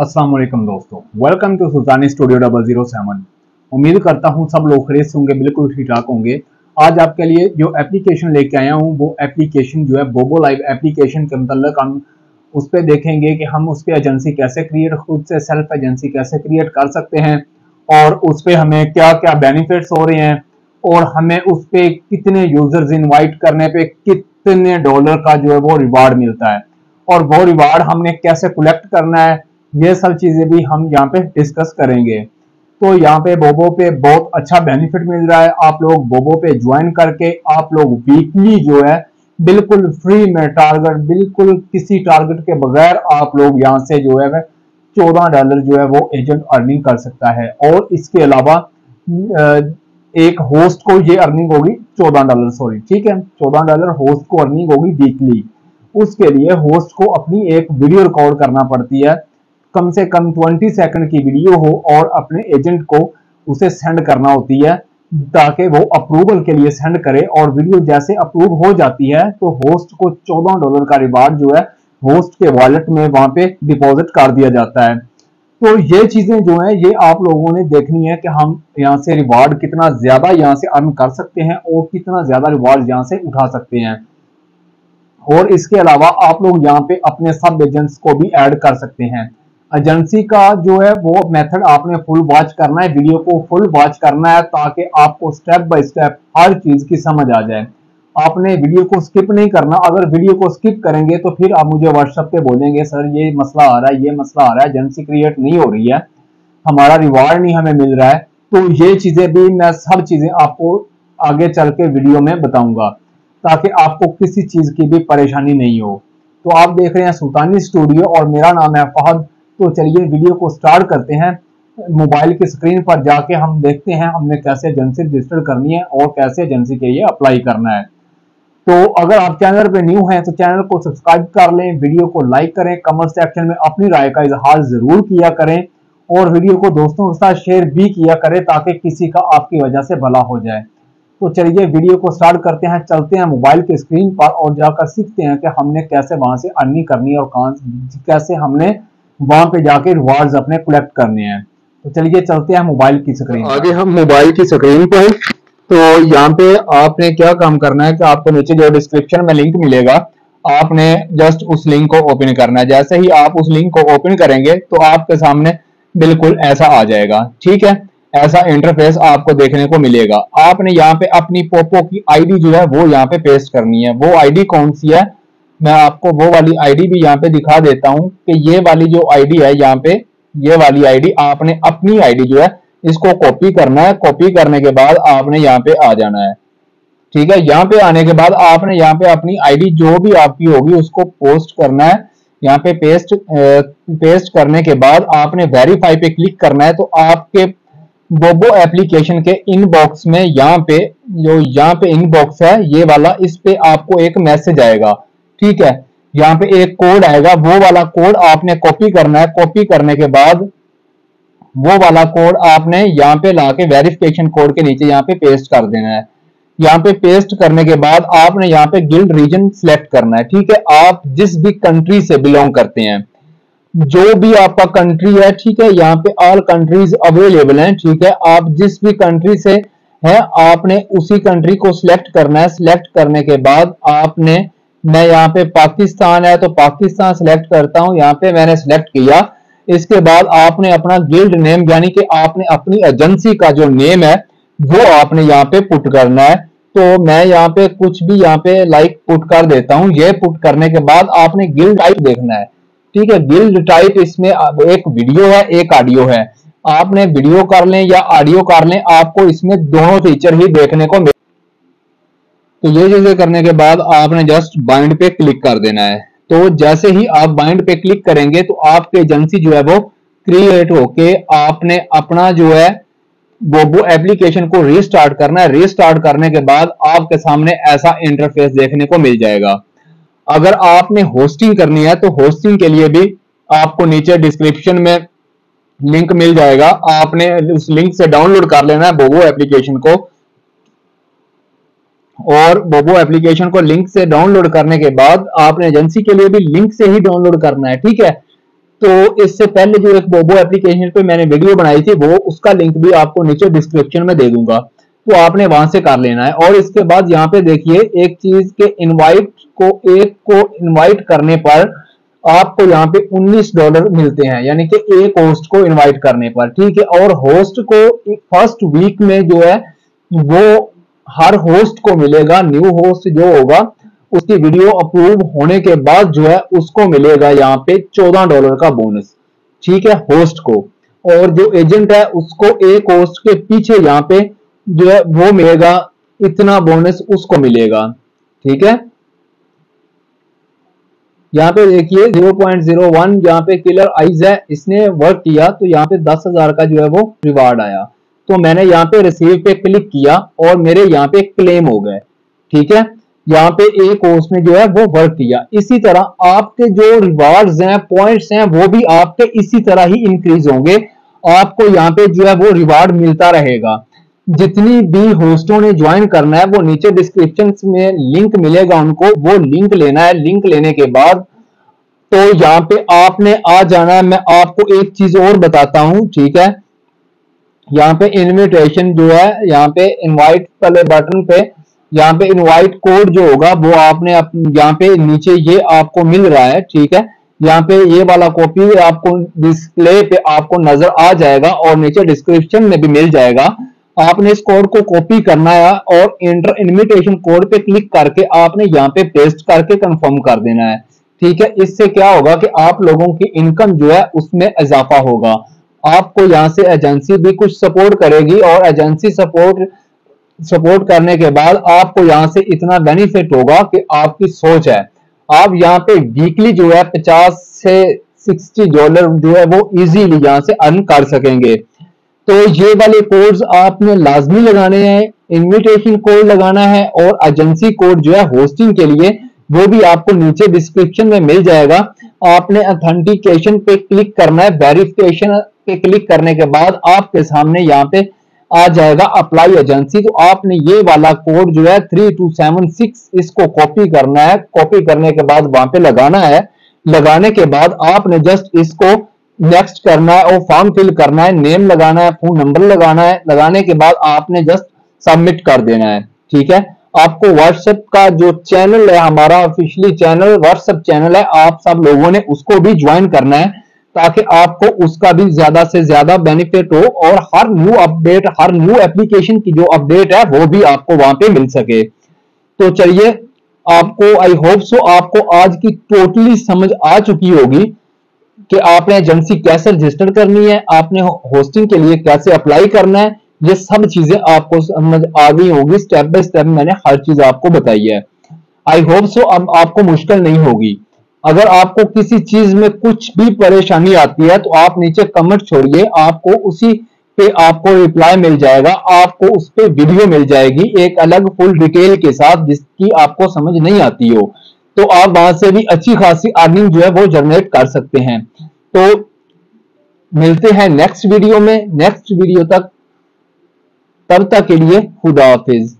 अस्सलाम वालेकुम दोस्तों। Welcome to Sultani studio double zero seven उम्मीद करता हूँ सब लोग खरीद होंगे, बिल्कुल ठीक ठाक होंगे। आज आपके लिए जो एप्लीकेशन लेके आया हूँ, वो एप्लीकेशन जो है बोबो लाइव एप्लीकेशन के मतलब हम उस पर देखेंगे कि हम उस पर एजेंसी कैसे क्रिएट खुद से सेल्फ एजेंसी कैसे क्रिएट कर सकते हैं और उस पर हमें क्या क्या बेनिफिट्स हो रहे हैं और हमें उस पर कितने यूज़र्स इनवाइट करने पे कितने डॉलर का जो है वो रिवार्ड मिलता है। और वो रिवार्ड हमने कैसे कलेक्ट करना है ये सब चीज़ें भी हम यहाँ पे डिस्कस करेंगे। तो यहाँ पे बोबो पे बहुत अच्छा बेनिफिट मिल रहा है। आप लोग बोबो पे ज्वाइन करके आप लोग वीकली जो है, बिल्कुल फ्री में टारगेट बिल्कुल किसी टारगेट के बगैर आप लोग यहाँ से जो है चौदह डॉलर जो है, वो एजेंट अर्निंग कर सकता है। और इसके अलावा एक होस्ट को ये अर्निंग होगी चौदह डॉलर सॉरी ठीक है? चौदह डॉलर होस्ट को अर्निंग होगी वीकली उसके लिए होस्ट को अपनी एक वीडियो रिकॉर्ड करना पड़ती है। कम से कम 20 सेकंड की वीडियो हो और अपने एजेंट को उसे सेंड करना होती है, ताकि वो अप्रूवल के लिए सेंड करे और वीडियो जैसे अप्रूव हो जाती है तो होस्ट को 14 डॉलर का रिवार्ड जो है, होस्ट के वॉलेट में वहाँ पे डिपॉजिट कर दिया जाता है। तो ये चीज़ें जो है, ये आप लोगों ने देखनी है कि हम यहाँ से रिवार्ड कितना ज़्यादा यहाँ से अर्न कर सकते हैं और कितना ज़्यादा रिवार्ड यहाँ से उठा सकते हैं। और इसके अलावा आप लोग यहाँ पे अपने सब एजेंट्स को भी ऐड कर सकते हैं। एजेंसी का जो है वो मेथड आपने फुल वॉच करना है वीडियो को फुल वॉच करना है ताकि आपको स्टेप बाय स्टेप हर चीज़ की समझ आ जाए। आपने वीडियो को स्किप नहीं करना। अगर वीडियो को स्किप करेंगे तो फिर आप मुझे व्हाट्सएप पे बोलेंगे, सर, ये मसला आ रहा है, ये मसला आ रहा है एजेंसी क्रिएट नहीं हो रही है। हमारा रिवार्ड नहीं हमें मिल रहा है। तो ये चीज़ें भी मैं सब चीज़ें आपको आगे चल के वीडियो में बताऊँगा ताकि आपको किसी चीज़ की भी परेशानी नहीं हो। तो आप देख रहे हैं सुल्तानी स्टूडियो और मेरा नाम है फहद। तो चलिए वीडियो को स्टार्ट करते हैं। मोबाइल की स्क्रीन पर जाके हम देखते हैं हमने कैसे एजेंसी रजिस्टर करनी है और कैसे एजेंसी के लिए अप्लाई करना है। तो अगर आप चैनल पे न्यू हैं तो चैनल को सब्सक्राइब कर लें वीडियो को लाइक करें कमेंट सेक्शन में अपनी राय का इजहार ज़रूर किया करें और वीडियो को दोस्तों के साथ शेयर भी किया करें ताकि किसी का आपकी वजह से भला हो जाए। तो चलिए वीडियो को स्टार्ट करते हैं, चलते हैं मोबाइल के स्क्रीन पर और जाकर सीखते हैं कि हमने कैसे वहाँ से अर्निंग करनी है और कैसे हमने वहाँ पे जाके रिवार्ड्स अपने कलेक्ट करने हैं। तो चलिए चलते हैं मोबाइल की स्क्रीन आगे हम मोबाइल की स्क्रीन पर तो यहाँ पे आपने क्या काम करना है कि आपको नीचे जो डिस्क्रिप्शन में लिंक मिलेगा, आपने जस्ट उस लिंक को ओपन करना है। जैसे ही आप उस लिंक को ओपन करेंगे तो आपके सामने बिल्कुल ऐसा आ जाएगा। ठीक है? ऐसा इंटरफेस आपको देखने को मिलेगा। आपने यहाँ पे अपनी पोपो की आईडी जो है, वो यहाँ पे पेस्ट करनी है। वो आईडी कौन सी है? मैं आपको वो वाली आईडी भी यहाँ पे दिखा देता हूँ कि ये वाली जो आईडी है यहाँ पे, ये वाली आईडी आपने अपनी आईडी जो है, इसको कॉपी करना है। कॉपी करने के बाद आपने यहाँ पे आ जाना है। ठीक है? यहाँ पे आने के बाद आपने यहाँ पे अपनी आईडी जो भी आपकी होगी, उसको पोस्ट करना है। यहाँ पे पेस्ट पेस्ट करने के बाद आपने वेरीफाई पे क्लिक करना है तो आपके बोबो एप्लीकेशन के इनबॉक्स में यहाँ पे, जो यहाँ पे इनबॉक्स है, ये वाला, इस पे आपको एक मैसेज आएगा। ठीक है? यहाँ पे एक कोड आएगा, वो वाला कोड आपने कॉपी करना है। कॉपी करने के बाद वो वाला कोड आपने यहाँ पे लाके वेरिफिकेशन कोड के नीचे यहाँ पे पेस्ट कर देना है। यहाँ पे पेस्ट करने के बाद आपने यहाँ पे गिल्ड रीजन सिलेक्ट करना है। ठीक है? आप जिस भी कंट्री से बिलोंग करते हैं, जो भी आपका कंट्री है, ठीक है? यहाँ पे ऑल कंट्रीज़ अवेलेबल हैं, ठीक है? आप जिस भी कंट्री से है, आपने उसी कंट्री को सिलेक्ट करना है। सिलेक्ट करने के बाद आपने मैं यहाँ पे पाकिस्तान है तो पाकिस्तान सिलेक्ट करता हूँ। यहाँ पे मैंने सिलेक्ट किया। इसके बाद आपने अपना गिल्ड नेम यानी कि आपने अपनी एजेंसी का जो नेम है, वो आपने यहाँ पे पुट करना है। तो मैं यहाँ पे कुछ भी यहाँ पे लाइक पुट कर देता हूँ। ये पुट करने के बाद आपने गिल्ड टाइप देखना है। ठीक है गिल्ड टाइप इसमें एक वीडियो है, एक ऑडियो है। आपने वीडियो कर लें या ऑडियो कर लें, आपको इसमें दोनों फीचर ही देखने को मिल तो ये चीज़ें करने के बाद आपने जस्ट बाइंड पे क्लिक कर देना है। तो जैसे ही आप बाइंड पे क्लिक करेंगे तो आपकी एजेंसी जो है वो क्रिएट होके आपने अपना जो है वो एप्लीकेशन को रीस्टार्ट करना है। रीस्टार्ट करने के बाद आपके सामने ऐसा इंटरफेस देखने को मिल जाएगा। अगर आपने होस्टिंग करनी है तो होस्टिंग के लिए भी आपको नीचे डिस्क्रिप्शन में लिंक मिल जाएगा। आपने उस लिंक से डाउनलोड कर लेना है बोबो एप्लीकेशन को। और बोबो एप्लीकेशन को लिंक से डाउनलोड करने के बाद आपने एजेंसी के लिए भी लिंक से ही डाउनलोड करना है, ठीक है? तो इससे पहले जो एक बोबो एप्लीकेशन पे मैंने वीडियो बनाई थी, वो उसका लिंक भी आपको नीचे डिस्क्रिप्शन में दे दूँगा। तो आपने वहाँ से कर लेना है। और इसके बाद यहाँ पे देखिए, एक चीज़ के इनवाइट को, एक को इनवाइट करने पर आपको यहाँ पे 19 डॉलर मिलते हैं, यानी कि एक होस्ट को इनवाइट करने पर, ठीक है? और होस्ट को फ़र्स्ट वीक में जो है, वो हर होस्ट को मिलेगा न्यू होस्ट जो होगा, उसकी वीडियो अप्रूव होने के बाद जो है, उसको मिलेगा यहाँ पे 14 डॉलर का बोनस ठीक है होस्ट को। और जो एजेंट है, उसको एक होस्ट के पीछे यहाँ पे जो है, वो मिलेगा, इतना बोनस उसको मिलेगा। ठीक है? यहाँ पे देखिए 0.01 यहाँ पे किलर आइज़ है, इसने वर्क किया तो यहाँ पे दस हज़ार का जो है, वो रिवार्ड आया। तो मैंने यहाँ पे रिसीव पे क्लिक किया और मेरे यहाँ पे क्लेम हो गए। ठीक है? यहाँ पे एक कोर्स में जो है वो वर्क किया। इसी तरह आपके जो रिवार्ड्स हैं पॉइंट्स हैं, वो भी आपके इसी तरह ही इंक्रीज होंगे। आपको यहाँ पे जो है वो रिवार्ड मिलता रहेगा। जितनी भी होस्टों ने ज्वाइन करना है, वो नीचे डिस्क्रिप्शन में लिंक मिलेगा उनको। वो लिंक लेना है। लिंक लेने के बाद तो यहाँ पे आपने आ जाना है। मैं आपको एक चीज़ और बताता हूँ। ठीक है? यहाँ पे इनविटेशन जो है, यहाँ पे इनवाइट वाले बटन पे, यहाँ पे इनवाइट कोड जो होगा, वो आपने यहाँ पे नीचे ये आपको मिल रहा है, ठीक है? यहाँ पे ये वाला कॉपी आपको डिस्प्ले पे आपको नज़र आ जाएगा और नीचे डिस्क्रिप्शन में भी मिल जाएगा। आपने इस कोड को कॉपी करना है और इंटर इन्विटेशन कोड पे क्लिक करके आपने यहाँ पे पेस्ट करके कंफर्म कर देना है, ठीक है? इससे क्या होगा कि आप लोगों की इनकम जो है उसमें इजाफा होगा। आपको यहाँ से एजेंसी भी कुछ सपोर्ट करेगी और एजेंसी सपोर्ट सपोर्ट करने के बाद आपको यहाँ से इतना बेनिफिट होगा कि आपकी सोच है। आप यहाँ पे वीकली जो है 50 से 60 डॉलर जो है वो इजीली यहाँ से अर्न कर सकेंगे। तो ये वाले कोड्स आपने लाजमी लगाने हैं इनविटेशन कोड लगाना है और एजेंसी कोड जो है होस्टिंग के लिए, वो भी आपको नीचे डिस्क्रिप्शन में मिल जाएगा। आपने अथेंटिकेशन पे क्लिक करना है वेरिफिकेशन पे क्लिक करने के बाद आपके सामने यहाँ पे आ जाएगा अप्लाई एजेंसी तो आपने ये वाला कोड जो है थ्री टू सेवन सिक्स इसको कॉपी करना है। कॉपी करने के बाद वहाँ पे लगाना है। लगाने के बाद आपने जस्ट इसको नेक्स्ट करना है और फॉर्म फिल करना है। नेम लगाना है फ़ोन नंबर लगाना है। लगाने के बाद आपने जस्ट सबमिट कर देना है। ठीक है? आपको व्हाट्सएप का जो चैनल है, हमारा ऑफिशियली चैनल व्हाट्सएप चैनल है, आप सब लोगों ने उसको भी ज्वाइन करना है, ताकि आपको उसका भी ज़्यादा से ज़्यादा बेनिफिट हो और हर न्यू अपडेट हर न्यू एप्लीकेशन की जो अपडेट है, वो भी आपको वहाँ पे मिल सके। तो चलिए, आपको आई होप सो आपको आज की टोटली समझ आ चुकी होगी कि आपने एजेंसी कैसे रजिस्टर करनी है, आपने होस्टिंग के लिए कैसे अप्लाई करना है। ये सब चीज़ें आपको समझ आ गई होगी। स्टेप बाय स्टेप मैंने हर चीज़ आपको बताई है। आई होप सो अब आपको मुश्किल नहीं होगी। अगर आपको किसी चीज़ में कुछ भी परेशानी आती है तो आप नीचे कमेंट छोड़िए। आपको उसी पे आपको रिप्लाई मिल जाएगा। आपको उस पर वीडियो मिल जाएगी एक अलग फुल डिटेल के साथ, जिसकी आपको समझ नहीं आती हो। तो आप वहाँ से भी अच्छी खासी अर्निंग जो है, वो जनरेट कर सकते हैं। तो मिलते हैं नेक्स्ट वीडियो में। नेक्स्ट वीडियो तक तब तक के लिए खुदा हाफिज।